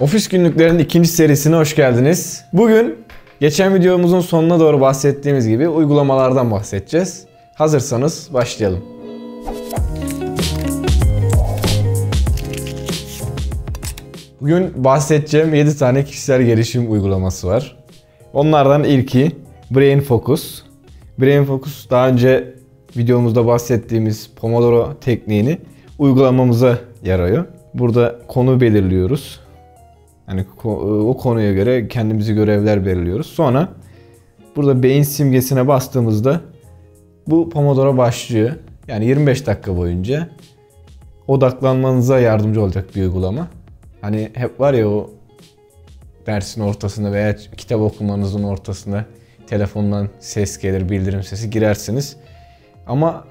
Ofis günlüklerin ikinci serisine hoş geldiniz. Bugün geçen videomuzun sonuna doğru bahsettiğimiz gibi uygulamalardan bahsedeceğiz. Hazırsanız başlayalım. Bugün bahsedeceğim 7 tane kişisel gelişim uygulaması var. Onlardan ilki Brain Focus. Brain Focus daha önce videomuzda bahsettiğimiz Pomodoro tekniğini uygulamamıza yarıyor. Burada konu belirliyoruz. Yani o konuya göre kendimizi görevler belirliyoruz. Sonra burada beyin simgesine bastığımızda bu Pomodoro başlıyor. Yani 25 dakika boyunca odaklanmanıza yardımcı olacak bir uygulama. Hani hep var ya o dersin ortasında veya kitap okumanızın ortasında telefondan ses gelir, bildirim sesi girersiniz. Ama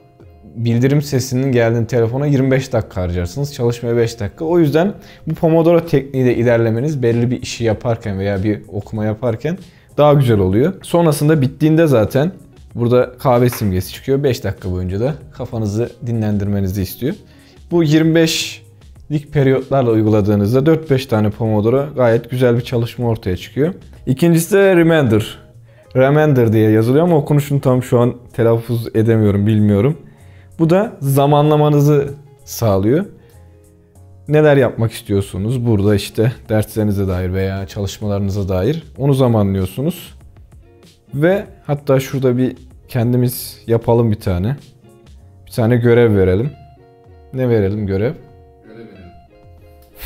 bildirim sesinin geldiğinde telefona 25 dakika harcarsınız. Çalışmaya 5 dakika. O yüzden bu Pomodoro tekniğiyle ilerlemeniz belli bir işi yaparken veya bir okuma yaparken daha güzel oluyor. Sonrasında bittiğinde zaten burada kahve simgesi çıkıyor. 5 dakika boyunca da kafanızı dinlendirmenizi istiyor. Bu 25'lik periyotlarla uyguladığınızda 4-5 tane Pomodoro gayet güzel bir çalışma ortaya çıkıyor. İkincisi de Remender. Remender diye yazılıyor ama okunuşunu tam şu an telaffuz edemiyorum, bilmiyorum. Bu da zamanlamanızı sağlıyor. Neler yapmak istiyorsunuz? Burada işte derslerinize dair veya çalışmalarınıza dair onu zamanlıyorsunuz. Ve hatta şurada bir kendimiz yapalım bir tane. Bir tane görev verelim. Ne verelim görev? Görev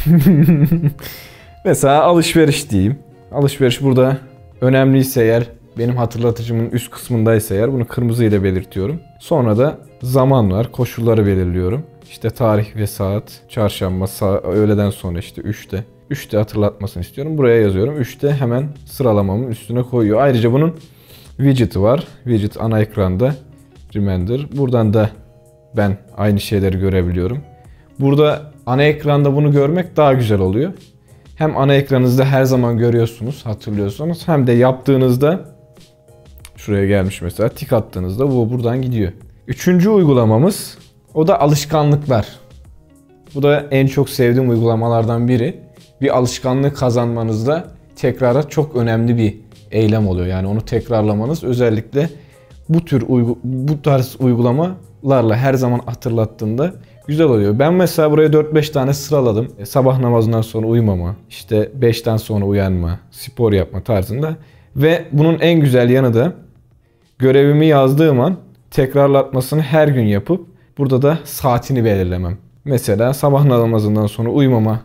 verelim. Mesela alışveriş diyeyim. Alışveriş burada önemliyse eğer benim hatırlatıcımın üst kısmındaysa eğer bunu kırmızı ile belirtiyorum. Sonra da zaman var. Koşulları belirliyorum. İşte tarih ve saat. Çarşamba sa öğleden sonra işte 3'te. 3'te hatırlatmasını istiyorum. Buraya yazıyorum. 3'te hemen sıralamamın üstüne koyuyor. Ayrıca bunun widget'ı var. Widget ana ekranda. Reminder. Buradan da ben aynı şeyleri görebiliyorum. Burada ana ekranda bunu görmek daha güzel oluyor. Hem ana ekranınızda her zaman görüyorsunuz, hatırlıyorsunuz. Hem de yaptığınızda şuraya gelmiş mesela tik attığınızda bu buradan gidiyor. Üçüncü uygulamamız o da alışkanlıklar. Bu da en çok sevdiğim uygulamalardan biri. Bir alışkanlık kazanmanızda tekrara çok önemli bir eylem oluyor. Yani onu tekrarlamanız özellikle bu tür uygu, bu tarz uygulamalarla her zaman hatırlattığında güzel oluyor. Ben mesela buraya 4-5 tane sıraladım. E, sabah namazından sonra uyumama, işte 5'ten sonra uyanma, spor yapma tarzında. Ve bunun en güzel yanı da görevimi yazdığım an tekrarlatmasını her gün yapıp burada da saatini belirlemem. Mesela sabah namazından sonra uyumama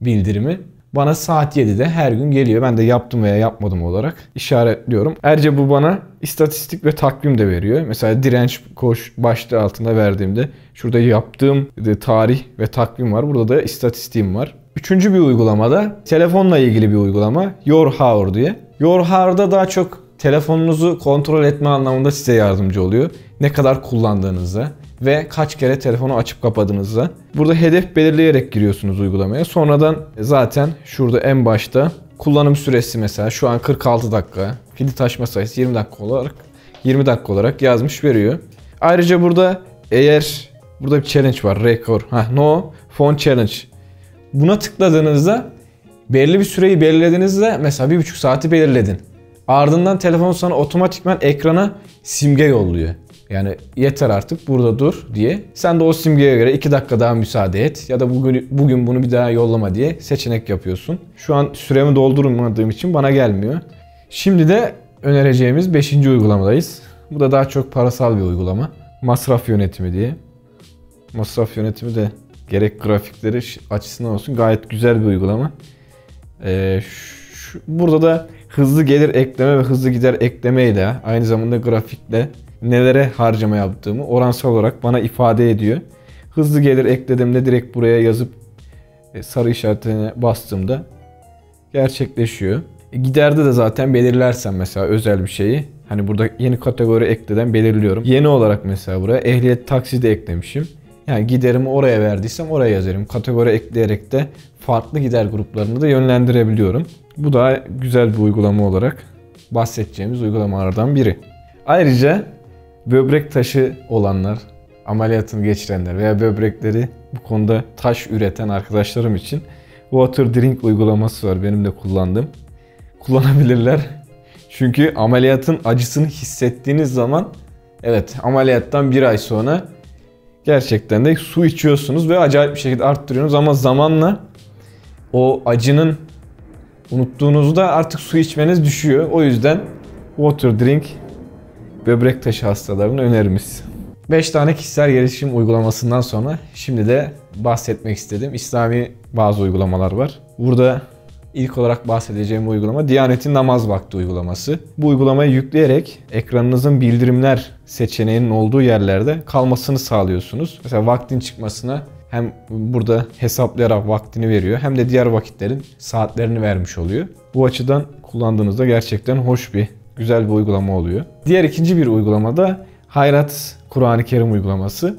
bildirimi bana saat 7'de her gün geliyor. Ben de yaptım veya yapmadım olarak işaretliyorum. Ayrıca bu bana istatistik ve takvim de veriyor. Mesela direnç koş başlığı altında verdiğimde şurada yaptığım tarih ve takvim var. Burada da istatistiğim var. Üçüncü bir uygulamada telefonla ilgili bir uygulama Your Hour diye. Your Hour'da daha çok telefonunuzu kontrol etme anlamında size yardımcı oluyor. Ne kadar kullandığınızda ve kaç kere telefonu açıp kapadığınızda. Burada hedef belirleyerek giriyorsunuz uygulamaya. Sonradan zaten şurada en başta kullanım süresi mesela şu an 46 dakika. Kilit açma sayısı 20 dakika olarak 20 dakika olarak yazmış veriyor. Ayrıca burada eğer burada bir challenge var. Rekor. Ha, no phone challenge. Buna tıkladığınızda belli bir süreyi belirlediğinizde mesela bir buçuk saati belirledin. Ardından telefon sana otomatikman ekrana simge yolluyor. Yani yeter artık burada dur diye. Sen de o simgeye göre 2 dakika daha müsaade et ya da bugün bugün bunu bir daha yollama diye seçenek yapıyorsun. Şu an süremi doldurmadığım için bana gelmiyor. Şimdi de önereceğimiz 5. uygulamadayız. Bu da daha çok parasal bir uygulama. Masraf yönetimi diye. Masraf yönetimi de gerek grafikleri açısından olsun gayet güzel bir uygulama. Ee, şu, burada da hızlı gelir ekleme ve hızlı gider ekleme ile aynı zamanda grafikle nelere harcama yaptığımı oransal olarak bana ifade ediyor. Hızlı gelir eklediğimde direkt buraya yazıp e, sarı işaretine bastığımda gerçekleşiyor. E, giderde de zaten belirlersen mesela özel bir şeyi hani burada yeni kategori ekleden belirliyorum. Yeni olarak mesela buraya ehliyet taksi de eklemişim. Yani giderimi oraya verdiysem oraya yazarım. Kategori ekleyerek de farklı gider gruplarını da yönlendirebiliyorum. Bu da güzel bir uygulama olarak bahsedeceğimiz uygulamalardan biri. Ayrıca böbrek taşı olanlar, ameliyatını geçirenler veya böbrekleri bu konuda taş üreten arkadaşlarım için Water Drink uygulaması var benim de kullandığım. Kullanabilirler. Çünkü ameliyatın acısını hissettiğiniz zaman evet ameliyattan bir ay sonra gerçekten de su içiyorsunuz ve acayip bir şekilde arttırıyorsunuz ama zamanla o acının unuttuğunuzda artık su içmeniz düşüyor. O yüzden water drink böbrek taşı hastalarına önerimiz. 5 tane kişisel gelişim uygulamasından sonra şimdi de bahsetmek istedim. İslami bazı uygulamalar var. Burada ilk olarak bahsedeceğim uygulama Diyanet'in namaz vakti uygulaması. Bu uygulamayı yükleyerek ekranınızın bildirimler seçeneğinin olduğu yerlerde kalmasını sağlıyorsunuz. Mesela vaktin çıkmasına hem burada hesaplayarak vaktini veriyor hem de diğer vakitlerin saatlerini vermiş oluyor. Bu açıdan kullandığınızda gerçekten hoş bir, güzel bir uygulama oluyor. Diğer ikinci bir uygulamada Hayrat Kur'an-ı Kerim uygulaması.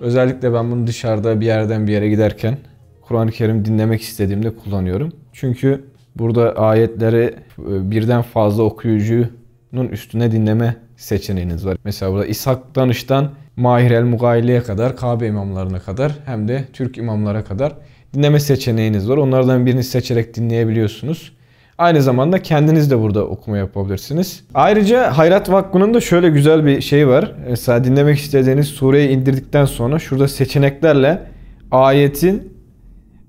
Özellikle ben bunu dışarıda bir yerden bir yere giderken Kur'an-ı Kerim dinlemek istediğimde kullanıyorum. Çünkü burada ayetleri e, birden fazla okuyucunun üstüne dinleme seçeneğiniz var. Mesela burada İshak Danış'tan Mahir el Mugayli'ye kadar, Kabe imamlarına kadar hem de Türk imamlara kadar dinleme seçeneğiniz var. Onlardan birini seçerek dinleyebiliyorsunuz. Aynı zamanda kendiniz de burada okuma yapabilirsiniz. Ayrıca Hayrat Vakfı'nın da şöyle güzel bir şey var. Mesela dinlemek istediğiniz sureyi indirdikten sonra şurada seçeneklerle ayetin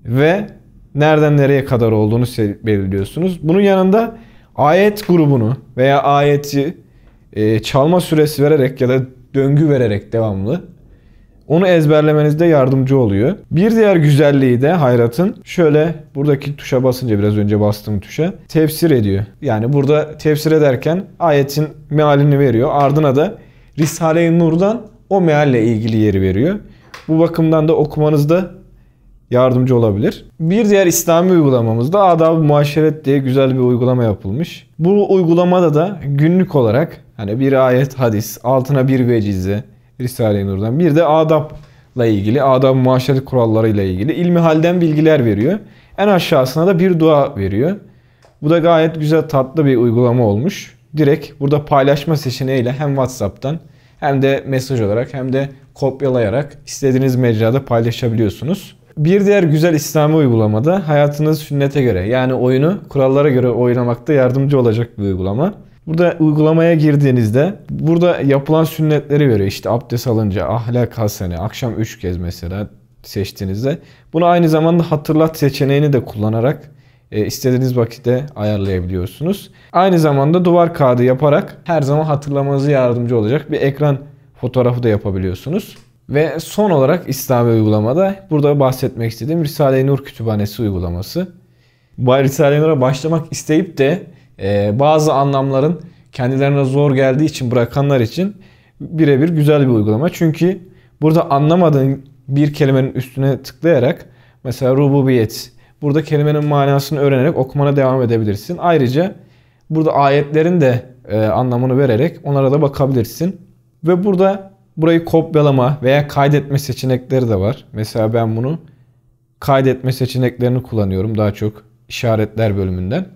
ve nereden nereye kadar olduğunu belirliyorsunuz. Bunun yanında ayet grubunu veya ayeti e, çalma süresi vererek ya da döngü vererek devamlı onu ezberlemenizde yardımcı oluyor. Bir diğer güzelliği de Hayrat'ın şöyle buradaki tuşa basınca biraz önce bastığım tuşa tefsir ediyor. Yani burada tefsir ederken ayetin mealini veriyor. Ardına da Risale-i Nur'dan o mealle ilgili yeri veriyor. Bu bakımdan da okumanızda yardımcı olabilir. Bir diğer İslami uygulamamızda Adab-ı Muaşeret diye güzel bir uygulama yapılmış. Bu uygulamada da günlük olarak hani bir ayet hadis, altına bir vecize, Risale-i Nur'dan bir de adabla ilgili, adab-ı muaşeret kurallarıyla ilgili ilmi halden bilgiler veriyor. En aşağısına da bir dua veriyor. Bu da gayet güzel tatlı bir uygulama olmuş. Direkt burada paylaşma seçeneğiyle hem WhatsApp'tan hem de mesaj olarak hem de kopyalayarak istediğiniz mecrada paylaşabiliyorsunuz. Bir diğer güzel İslami uygulamada hayatınız sünnete göre yani oyunu kurallara göre oynamakta yardımcı olacak bir uygulama. Burada uygulamaya girdiğinizde burada yapılan sünnetleri veriyor. İşte abdest alınca ahlak hasene akşam 3 kez mesela seçtiğinizde bunu aynı zamanda hatırlat seçeneğini de kullanarak e, istediğiniz vakitte ayarlayabiliyorsunuz. Aynı zamanda duvar kağıdı yaparak her zaman hatırlamanızı yardımcı olacak bir ekran fotoğrafı da yapabiliyorsunuz. Ve son olarak İslami uygulamada burada bahsetmek istediğim Risale-i Nur Kütüphanesi uygulaması. Bu Risale-i Nur'a başlamak isteyip de e, bazı anlamların kendilerine zor geldiği için bırakanlar için birebir güzel bir uygulama. Çünkü burada anlamadığın bir kelimenin üstüne tıklayarak mesela rububiyet burada kelimenin manasını öğrenerek okumana devam edebilirsin. Ayrıca burada ayetlerin de e, anlamını vererek onlara da bakabilirsin. Ve burada burayı kopyalama veya kaydetme seçenekleri de var. Mesela ben bunu kaydetme seçeneklerini kullanıyorum daha çok işaretler bölümünden.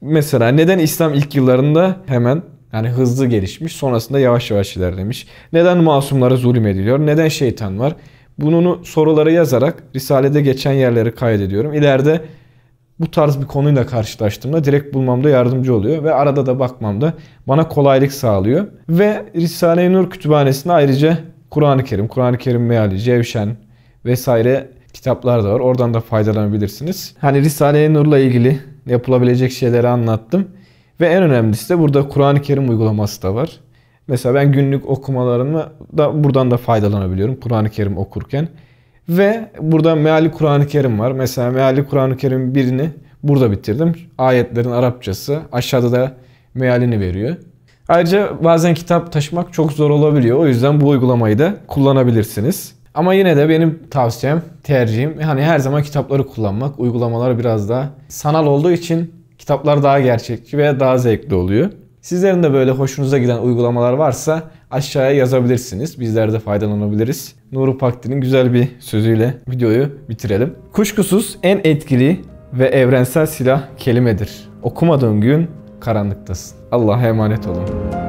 Mesela neden İslam ilk yıllarında hemen yani hızlı gelişmiş sonrasında yavaş yavaş ilerlemiş? Neden masumlara zulüm ediliyor? Neden şeytan var? Bunun soruları yazarak Risale'de geçen yerleri kaydediyorum. İleride bu tarz bir konuyla karşılaştığımda direkt bulmamda yardımcı oluyor ve arada da bakmamda bana kolaylık sağlıyor. Ve Risale-i Nur kütüphanesinde ayrıca Kur'an-ı Kerim, Kur'an-ı Kerim meali, Cevşen vesaire kitaplar da var. Oradan da faydalanabilirsiniz. Hani Risale-i Nur'la ilgili yapılabilecek şeyleri anlattım. Ve en önemlisi de burada Kur'an-ı Kerim uygulaması da var. Mesela ben günlük okumalarımı da buradan da faydalanabiliyorum Kur'an-ı Kerim okurken. Ve burada meali Kur'an-ı Kerim var. Mesela meali Kur'an-ı Kerim birini burada bitirdim. Ayetlerin Arapçası aşağıda da mealini veriyor. Ayrıca bazen kitap taşımak çok zor olabiliyor. O yüzden bu uygulamayı da kullanabilirsiniz. Ama yine de benim tavsiyem, tercihim hani her zaman kitapları kullanmak. Uygulamalar biraz daha sanal olduğu için kitaplar daha gerçekçi ve daha zevkli oluyor. Sizlerin de böyle hoşunuza giden uygulamalar varsa aşağıya yazabilirsiniz. Bizler de faydalanabiliriz. Nuru Pakti'nin güzel bir sözüyle videoyu bitirelim. Kuşkusuz en etkili ve evrensel silah kelimedir. Okumadığın gün karanlıktasın. Allah'a emanet olun.